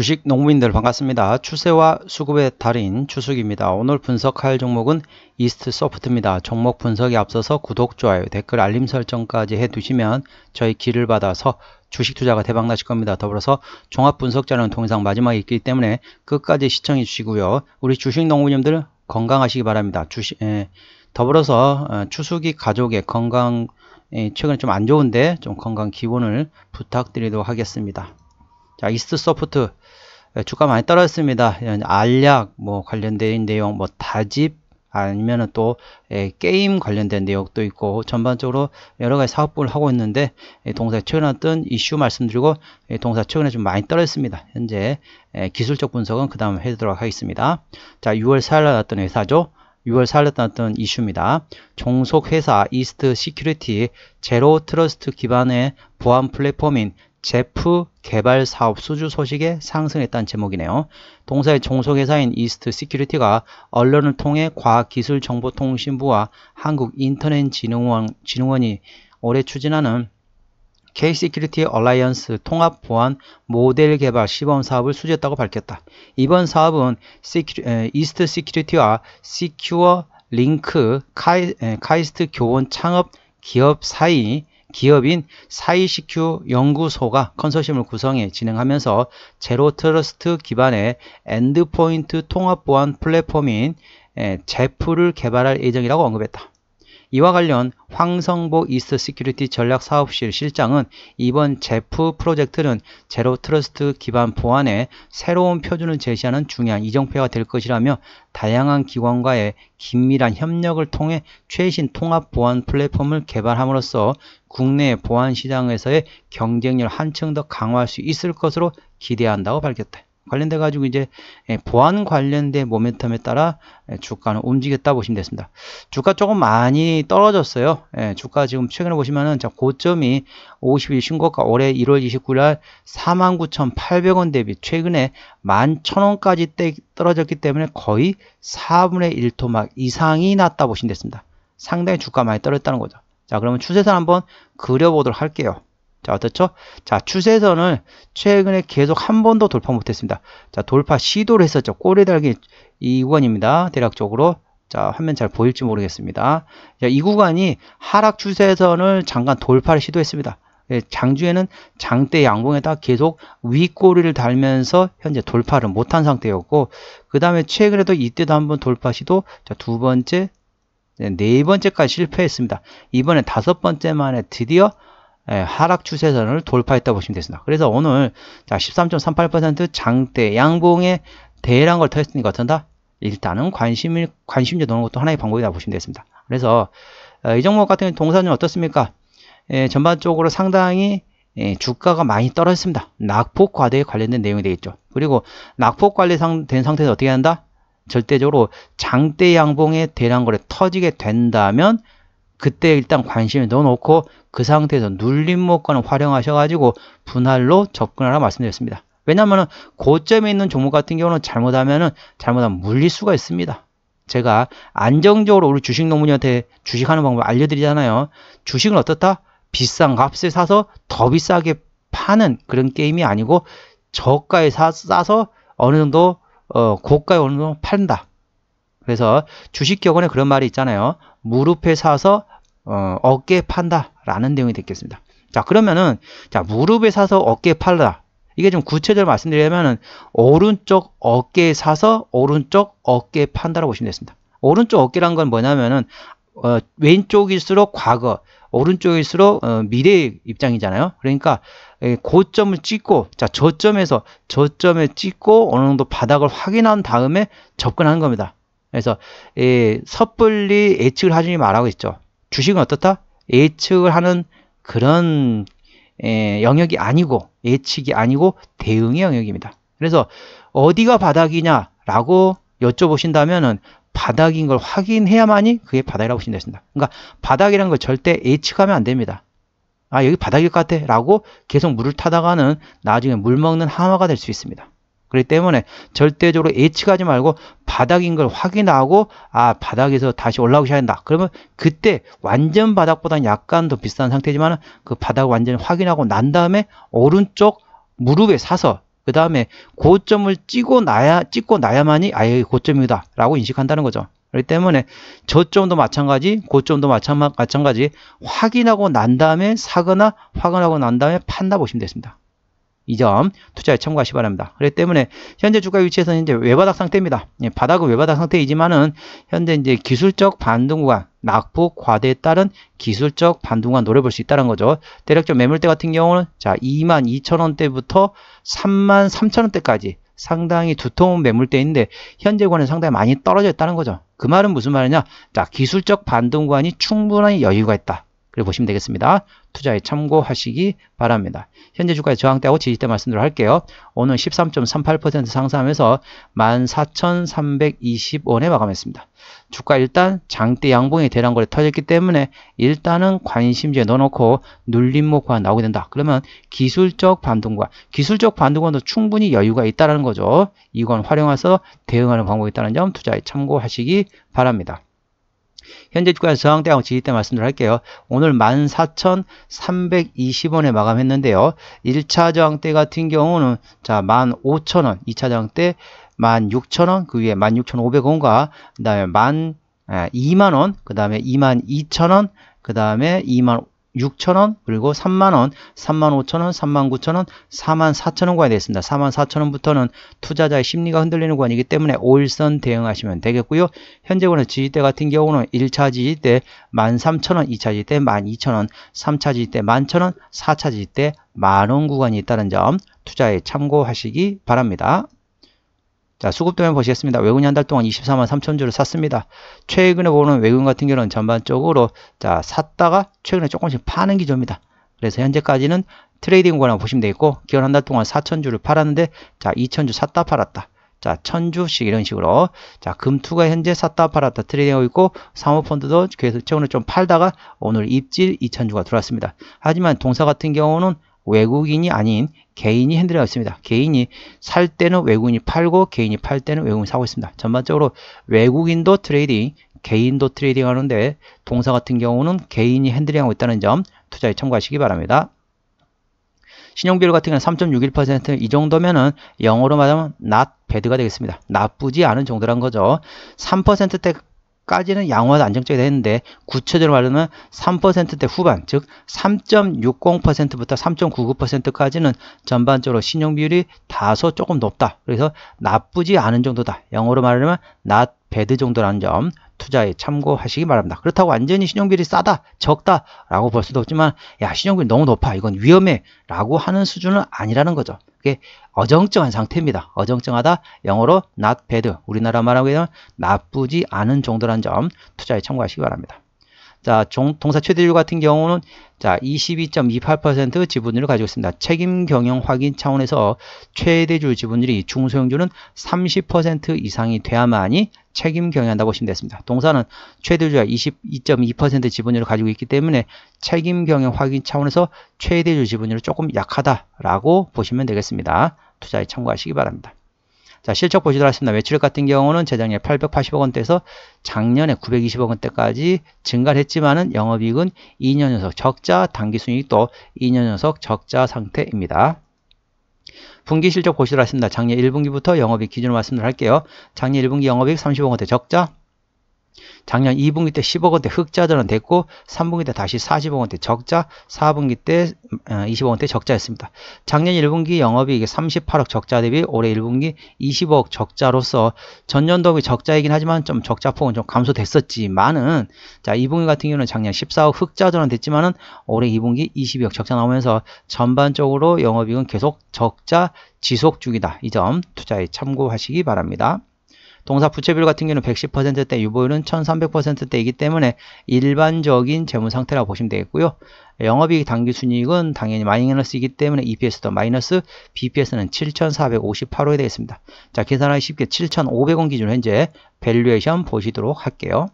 주식 농부인들 반갑습니다. 추세와 수급의 달인 추숙입니다. 오늘 분석할 종목은 이스트 소프트입니다. 종목 분석에 앞서서 구독, 좋아요, 댓글, 알림 설정까지 해두시면 저희 길을 받아서 주식 투자가 대박 나실 겁니다. 더불어서 종합 분석 자료는 동영상 마지막에 있기 때문에 끝까지 시청해 주시고요. 우리 주식 농부님들 건강하시기 바랍니다. 주식, 에, 더불어서 어, 추수기 가족의 건강 에, 최근에 좀 안 좋은데 좀 건강 기원을 부탁드리도록 하겠습니다. 자, 이스트 소프트 예, 주가 많이 떨어졌습니다. 알약 뭐 관련된 내용, 뭐 다집 아니면은 또 예, 게임 관련된 내용도 있고 전반적으로 여러 가지 사업을 하고 있는데 예, 동사 최근에 어떤 이슈 말씀드리고 예, 동사 최근에 좀 많이 떨어졌습니다. 현재 예, 기술적 분석은 그 다음 해드리도록 하겠습니다. 자, 6월 4일 날 났던 회사죠. 6월 4일에 나왔던 이슈입니다. 종속 회사 이스트 시큐리티 zero trust 기반의 보안 플랫폼인 제프 개발 사업 수주 소식에 상승했다는 제목이네요. 동사의 종속회사인 이스트 시큐리티가 언론을 통해 과학기술정보통신부와 한국인터넷진흥원, 진흥원이 올해 추진하는 K-Security Alliance 통합 보안 모델 개발 시범 사업을 수주했다고 밝혔다. 이번 사업은 이스트 시큐리티와 시큐어 링크 카이스트 교원 창업 기업 사이 기업인 사이시큐 연구소가 컨소시엄을 구성해 진행하면서 zero trust 기반의 endpoint 통합 보안 플랫폼인 제프를 개발할 예정이라고 언급했다. 이와 관련 황성보 이스트 시큐리티 전략 사업실 실장은 이번 제프 프로젝트는 zero trust 기반 보안의 새로운 표준을 제시하는 중요한 이정표가 될 것이라며 다양한 기관과의 긴밀한 협력을 통해 최신 통합 보안 플랫폼을 개발함으로써 국내 보안 시장에서의 경쟁력을 한층 더 강화할 수 있을 것으로 기대한다고 밝혔다. 관련돼 가지고 이제 예, 보안 관련된 모멘텀에 따라 예, 주가는 움직였다 보시면 됐습니다. 주가 조금 많이 떨어졌어요. 예, 주가 지금 최근에 보시면은 고점이 50일 신고가 올해 1월 29일 날 49,800원 대비 최근에 11,000원까지 떨어졌기 때문에 거의 4분의 1토막 이상이 났다 보시면 됐습니다. 상당히 주가 많이 떨어졌다는 거죠. 자, 그러면 추세선 한번 그려보도록 할게요. 자, 어떻죠? 자, 추세선을 최근에 계속 한 번도 돌파 못했습니다. 자, 돌파 시도를 했었죠. 꼬리 달기 이 구간입니다. 대략적으로. 자, 화면 잘 보일지 모르겠습니다. 자, 이 구간이 하락 추세선을 잠깐 돌파를 시도했습니다. 예, 장주에는 장대 양봉에다 계속 윗꼬리를 달면서 현재 돌파를 못한 상태였고 그 다음에 최근에도 이때도 한번 돌파 시도 자, 두 번째 네, 네 번째까지 실패했습니다. 이번에 다섯 번째 만에 드디어 예, 하락 추세선을 돌파했다 보시면 되습니다. 그래서 오늘 자13.38% 장대 양봉에 대란 걸 터했으니까 어쩐다? 일단은 관심을 관심주 넣는 것도 하나의 방법이다 보시면 되겠습니다. 그래서 어, 이 종목 같은 동사는 어떻습니까? 예, 전반적으로 상당히 예, 주가가 많이 떨어졌습니다. 낙폭 과대에 관련된 내용이 되겠죠. 그리고 낙폭 관리된 상태에서 어떻게 한다? 절대적으로 장대 양봉의 대량거래 터지게 된다면 그때 일단 관심을 넣어놓고 그 상태에서 눌림 목관을 활용하셔가지고 분할로 접근하라 말씀드렸습니다. 왜냐하면 고점에 있는 종목 같은 경우는 잘못하면은 잘못하면 물릴 수가 있습니다. 제가 안정적으로 우리 주식 농문이한테 주식하는 방법 알려드리잖아요. 주식은 어떻다? 비싼 값에 사서 더 비싸게 파는 그런 게임이 아니고 저가에 사, 싸서 어느 정도 어, 고가에 어느 정도 판다. 그래서 주식 격언에 그런 말이 있잖아요. 무릎에 사서 어, 어깨에 판다 라는 내용이 되겠습니다. 자 그러면은 자 무릎에 사서 어깨에 팔다 이게 좀 구체적으로 말씀드리면은 오른쪽 어깨에 사서 오른쪽 어깨에 판다라고 보시면 되겠습니다. 오른쪽 어깨란 건 뭐냐면은 어, 왼쪽일수록 과거 오른쪽일수록 어, 미래의 입장이잖아요. 그러니까 예, 고점을 찍고 자 저점에서 저점에 찍고 어느 정도 바닥을 확인한 다음에 접근하는 겁니다. 그래서 예, 섣불리 예측을 하지 말라고 했죠. 주식은 어떻다? 예측을 하는 그런 에, 영역이 아니고 예측이 아니고 대응의 영역입니다. 그래서 어디가 바닥이냐라고 여쭤보신다면은 바닥인 걸 확인해야만이 그게 바닥이라고 보시면 되습니다. 그러니까 바닥이라는 걸 절대 예측하면 안 됩니다. 아 여기 바닥일 것 같아 라고 계속 물을 타다가는 나중에 물 먹는 하마가 될 수 있습니다. 그렇기 때문에 절대적으로 예측하지 말고 바닥인 걸 확인하고 아 바닥에서 다시 올라오기 시작한다. 그러면 그때 완전 바닥보다는 약간 더 비싼 상태지만 그 바닥을 완전히 확인하고 난 다음에 오른쪽 무릎에 사서 그 다음에 고점을 찍고 나야 찍고 나야만이 아예 고점이다 라고 인식한다는 거죠. 그렇기 때문에 저점도 마찬가지, 고점도 마찬가지 확인하고 난 다음에 사거나 확인하고 난 다음에 판다 보시면 되겠습니다. 이 점 투자에 참고하시 기 바랍니다. 그렇기 때문에 현재 주가 위치에서는 이제 외바닥 상태입니다. 예, 바닥은 외바닥 상태이지만은 현재 이제 기술적 반등 구간, 낙폭 과대에 따른 기술적 반등 구간 노려볼 수 있다는 거죠. 대략적 매물대 같은 경우는 자 22,000원대부터 33,000원대까지 상당히 두터운 매물대인데 현재권은 상당히 많이 떨어져 있다는 거죠. 그 말은 무슨 말이냐? 자, 기술적 반등관이 충분한 여유가 있다. 그래 보시면 되겠습니다. 투자에 참고하시기 바랍니다. 현재 주가의 저항대하고 지지대 말씀드려 할게요. 오늘 13.38% 상승하면서 14,320원에 마감했습니다. 주가 일단 장대 양봉의 대량 거래 터졌기 때문에 일단은 관심지에 넣어놓고 눌림목 과 나오게 된다. 그러면 기술적 반등과 기술적 반등과도 충분히 여유가 있다는 거죠. 이건 활용해서 대응하는 방법이 있다는 점 투자에 참고하시기 바랍니다. 현재 주가 저항대하고 지지대 말씀을 할게요. 오늘 14,320원에 마감했는데요. 1차 저항대 같은 경우는 자 15,000원, 2차 저항대 16,000원, 그 위에 16,500원과 그 다음에 2만원, 그 다음에 22,000원, 그 다음에 2만 6천원 그리고 3만원 3만 5천원 3만 9천원 4만 4천원 구간이 되겠습니다. 4만 4천원부터는 투자자의 심리가 흔들리는 구간이기 때문에 5일선 대응하시면 되겠고요. 현재권의 지지대 같은 경우는 1차 지지대 13,000원 2차 지지대 12,000원 3차 지지대 11,000원 4차 지지대 만원 구간이 있다는 점 투자에 참고하시기 바랍니다 자, 수급도면 보시겠습니다. 외국인 한 달 동안 24만 3천 주를 샀습니다. 최근에 보는 외국인 같은 경우는 전반적으로 자, 샀다가 최근에 조금씩 파는 기조입니다. 그래서 현재까지는 trading 권을 보시면 되겠고 기관 한달 동안 4천 주를 팔았는데 자, 2천 주 샀다 팔았다. 자, 천주씩 이런 식으로. 자, 금투가 현재 샀다 팔았다 trading하고 있고, 사모펀드도 계속 최근에 좀 팔다가 오늘 입질 2천주가 들어왔습니다. 하지만 동사 같은 경우는 외국인이 아닌 개인이 handle하고 있습니다. 개인이 살 때는 외국인이 팔고 개인이 팔 때는 외국인이 사고 있습니다. 전반적으로 외국인도 trading, 개인도 trading 하는데 동사 같은 경우는 개인이 handling하고 있다는 점 투자에 참고하시기 바랍니다. 신용비율 같은 경우는 3.61%이 정도면은 영어로 말하면 not bad가 되겠습니다. 나쁘지 않은 정도란 거죠. 3%대 까지는 양호하다 안정적이 되는데 구체적으로 말하면 3%대 후반 즉 3.60%부터 3.99%까지는 전반적으로 신용 비율이 다소 조금 높다. 그래서 나쁘지 않은 정도다. 영어로 말하면 not bad 정도라는 점 투자에 참고하시기 바랍니다. 그렇다고 완전히 신용비율이 싸다, 적다 라고 볼 수도 없지만 야 신용비율이 너무 높아, 이건 위험해 라고 하는 수준은 아니라는 거죠. 그게 어정쩡한 상태입니다. 어정쩡하다, 영어로 not bad, 우리나라 말하고 있는 나쁘지 않은 정도란 점 투자에 참고하시기 바랍니다. 자, 종, 동사 최대율 같은 경우는 자, 22.28% 지분율을 가지고 있습니다. 책임 경영 확인 차원에서 최대주 지분율이 중소형주는 30% 이상이 돼야만이 책임 경영한다고 보시면 되겠습니다. 동사는 최대주가 22.2% 지분율을 가지고 있기 때문에 책임 경영 확인 차원에서 최대주 지분율이 조금 약하다라고 보시면 되겠습니다. 투자에 참고하시기 바랍니다. 자, 실적 보시도록 하겠습니다. 매출액 같은 경우는 재작년에 880억 원대에서 작년에 920억 원대까지 증가를 했지만은 영업이익은 2년 연속 적자, 당기순이익도 2년 연속 적자 상태입니다. 분기 실적 보시도록 하겠습니다. 작년 1분기부터 영업이익 기준으로 말씀을 할게요. 작년 1분기 영업이익 30억 원대 적자, 작년 2분기 때 10억 원대 흑자 전환됐고 3분기 때 다시 40억 원대 적자, 4분기 때 20억 어, 원대 적자였습니다. 작년 1분기 영업이익이 38억 적자 대비 올해 1분기 20억 적자로서 전년도비 적자이긴 하지만 좀 적자폭은 좀 감소됐었지만은 자 2분기 같은 경우는 작년 14억 흑자 전환됐지만은 올해 2분기 22억 적자 나오면서 전반적으로 영업이익은 계속 적자 지속 중이다. 이 점 투자에 참고하시기 바랍니다. 동사 부채비율 같은 경우는 110%대, 유보율은 1300%대이기 때문에 일반적인 재무 상태라고 보시면 되겠고요. 영업이익 당기 순이익은 당연히 마이너스이기 때문에 EPS도 마이너스, BPS는 7458원이 되겠습니다. 자, 계산하기 쉽게 7500원 기준으로 현재 valuation 보시도록 할게요.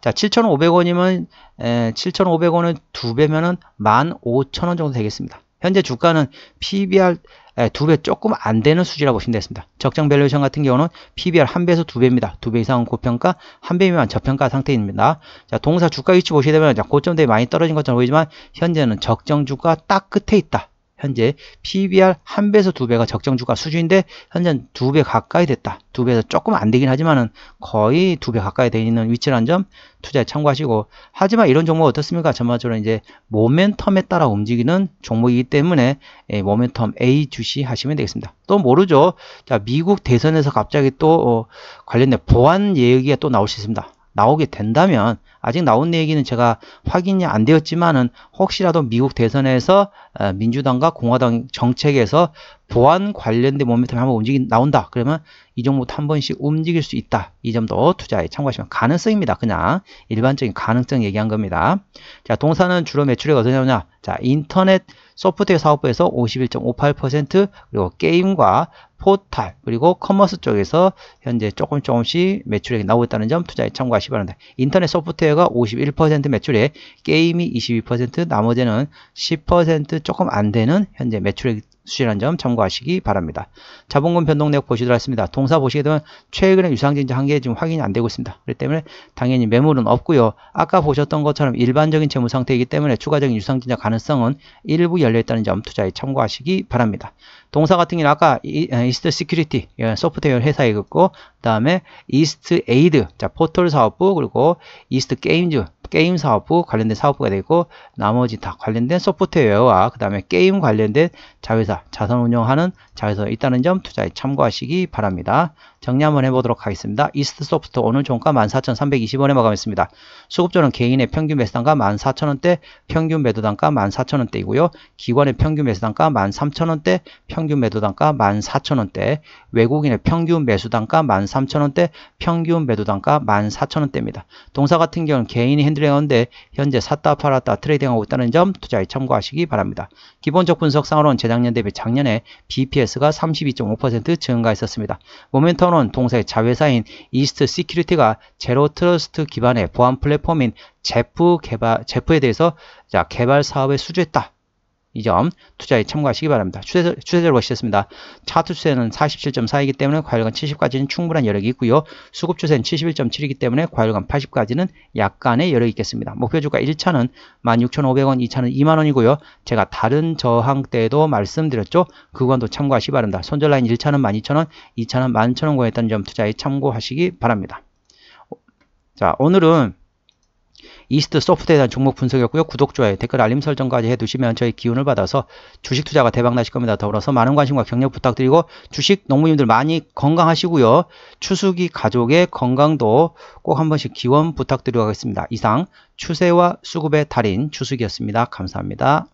자, 7,500원이면 7,500원은 두 배면은 15,000원 정도 되겠습니다. 현재 주가는 PBR 예, 두배 조금 안 되는 수치라고 보시면 되겠습니다. 적정 valuation 같은 경우는 PBR 한 배에서 두 배입니다. 두 배 이상은 고평가, 한 배 미만 저평가 상태입니다. 자, 동사 주가 위치 보시게 되면 고점 대비 많이 떨어진 것처럼 보이지만 현재는 적정 주가 딱 끝에 있다. 현재 PBR 한 배에서 두 배가 적정 주가 수준인데 현재 두 배 가까이 됐다. 두 배에서 조금 안 되긴 하지만은 거의 두 배 가까이 되어 있는 위치라는 점 투자에 참고하시고 하지만 이런 종목 어떻습니까? 전반적으로 이제 모멘텀에 따라 움직이는 종목이기 때문에 예, 모멘텀 A 주시 하시면 되겠습니다. 또 모르죠. 자 미국 대선에서 갑자기 또 어, 관련된 보안 얘기가 또 나올 수 있습니다. 나오게 된다면 아직 나온 얘기는 제가 확인이 안 되었지만은 혹시라도 미국 대선에서 어, 민주당과 공화당 정책에서 보안 관련된 모멘텀이 한번 움직이 나온다. 그러면 이 종목도 한 번씩 움직일 수 있다. 이 점도 투자에 참고하시면 가능성입니다. 그냥 일반적인 가능성 얘기한 겁니다. 자, 동사는 주로 매출액 어떻게 나오냐? 자, 인터넷 소프트웨어 사업부에서 51.58% 그리고 게임과 포탈 그리고 commerce 쪽에서 현재 조금 조금씩 매출액이 나오고 있다는 점 투자에 참고하시기 바랍니다. 인터넷 소프트웨어가 51% 매출액, 게임이 22%, 나머지는 10% 조금 안 되는 현재 매출액 수준이라는 점 참고하시기 바랍니다. 자본금 변동 내역 보시도록 하겠습니다. 동사 보시게 되면 최근에 유상증자 한 게 지금 확인이 안 되고 있습니다. 그렇기 때문에 당연히 매물은 없고요. 아까 보셨던 것처럼 일반적인 재무 상태이기 때문에 추가적인 유상증자 가능성은 일부 열려있다는 점 투자에 참고하시기 바랍니다. 동사 같은 경우는 아까 이스트 시큐리티 소프트웨어 회사에 있고 그 다음에 이스트 에이드 자 포털 사업부 그리고 이스트 게임즈 게임 사업부 관련된 사업부가 되고 나머지 다 관련된 소프트웨어와 그 다음에 게임 관련된 자회사 자산 운영하는 자회사 있다는 점 투자에 참고하시기 바랍니다. 정리 한번 해보도록 하겠습니다. 이스트 소프트 오늘 종가 14,320원에 마감했습니다. 수급조는 개인의 평균 매수단가 14,000원대, 평균 매도단가 14,000원대이고요. 기관의 평균 매수단가 13,000원대, 평균 매도단가 14,000원대, 외국인의 평균 매수단가 13,000원대, 평균 매도단가 14,000원대입니다. 동사 같은 경우는 개인이 핸들링하는데 현재 샀다 팔았다 트레이딩하고 있다는 점 투자에 참고하시기 바랍니다. 기본적 분석상으로는 재작년 대비 작년에 BPS가 32.5% 증가했었습니다. 모멘텀은 동사의 자회사인 이스트 시큐리티가 zero trust 기반의 보안 플랫폼인 제프 개발, 제프에 대해서 자, 개발 사업에 수주했다. 이 점 투자에 참고하시기 바랍니다. 추세, 추세대로 보시겠습니다. 차트 추세는 47.4이기 때문에 과열권 70까지는 충분한 여력이 있고요. 수급 추세는 71.7이기 때문에 과열권 80까지는 약간의 여력이 있겠습니다. 목표 주가 1차는 16,500원, 2차는 2만원이고요. 제가 다른 저항 때도 말씀드렸죠. 그건도 참고하시기 바랍니다. 손절 라인 1차는 12,000원, 2차는 11,000원 구했다는 점 투자에 참고하시기 바랍니다. 자, 오늘은 이스트 소프트에 대한 종목 분석이었고요. 구독, 좋아요, 댓글, 알림 설정까지 해두시면 저희 기운을 받아서 주식 투자가 대박 나실 겁니다. 더불어서 많은 관심과 격려 부탁드리고 주식 농부님들 많이 건강하시고요. 추수기 가족의 건강도 꼭 한 번씩 기원 부탁드리겠습니다. 이상 추세와 수급의 달인 추수기였습니다. 감사합니다.